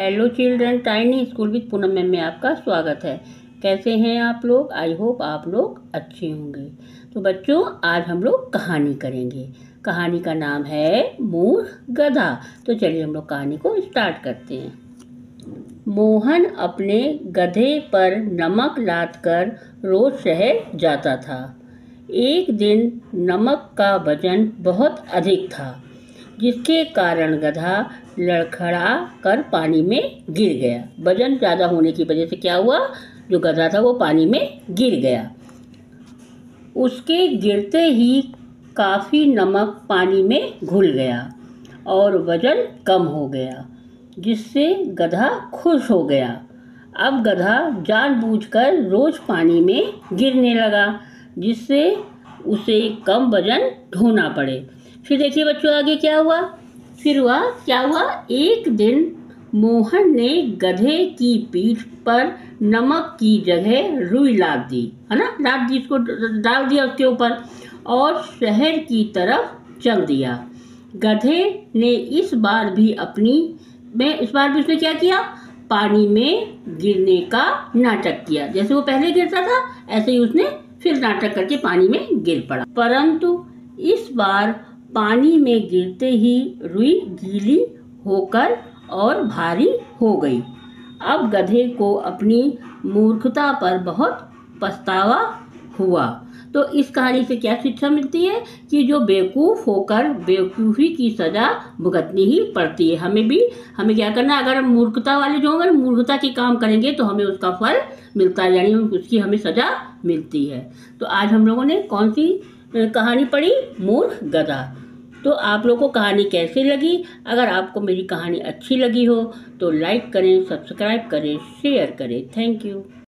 Hello children tiny school with Poonam ma'am में आपका स्वागत है। कैसे हैं आप लोग? आई होप आप लोग अच्छे होंगे। तो बच्चों, आज हम लोग कहानी करेंगे। कहानी का नाम है मूर्ख गधा। तो चलिए हम लोग कहानी को स्टार्ट करते हैं। मोहन अपने गधे पर नमक लाद कर रोज शहर जाता था। एक दिन नमक का वज़न बहुत अधिक था। जिसके कारण गधा लड़खड़ा कर पानी में गिर गया। वज़न ज़्यादा होने की वजह से क्या हुआ? जो गधा था वो पानी में गिर गया। उसके गिरते ही काफ़ी नमक पानी में घुल गया और वज़न कम हो गया, जिससे गधा खुश हो गया। अब गधा जानबूझकर रोज़ पानी में गिरने लगा, जिससे उसे कम वज़न ढोना पड़े। फिर देखिए बच्चों, आगे क्या हुआ? फिर हुआ, क्या हुआ? एक दिन मोहन ने गधे की पीठ पर नमक की जगह रुई लाद दी, है ना? लाद दी, इसको डाल दिया उसके ऊपर और शहर की तरफ़ चल दिया। गधे ने इस बार भी अपनी, में, इस बार भी उसने क्या किया? पानी में गिरने का नाटक किया। जैसे वो पहले गिरता था, ऐसे ही उसने फिर नाटक करके पानी में गिर पड़ा। परंतु इस बार पानी में गिरते ही रुई गीली होकर और भारी हो गई। अब गधे को अपनी मूर्खता पर बहुत पछतावा हुआ। तो इस कहानी से क्या शिक्षा मिलती है कि जो बेवकूफ़ होकर बेवकूफ़ी की सज़ा भुगतनी ही पड़ती है। हमें भी, हमें क्या करना है? अगर हम मूर्खता वाले जो होंगे, मूर्खता के काम करेंगे तो हमें उसका फल मिलता है, यानी उसकी हमें सज़ा मिलती है। तो आज हम लोगों ने कौन सी कहानी पढ़ी? मूर्ख गधा। तो आप लोगों को कहानी कैसी लगी? अगर आपको मेरी कहानी अच्छी लगी हो तो लाइक करें सब्सक्राइब करें शेयर करें। Thank you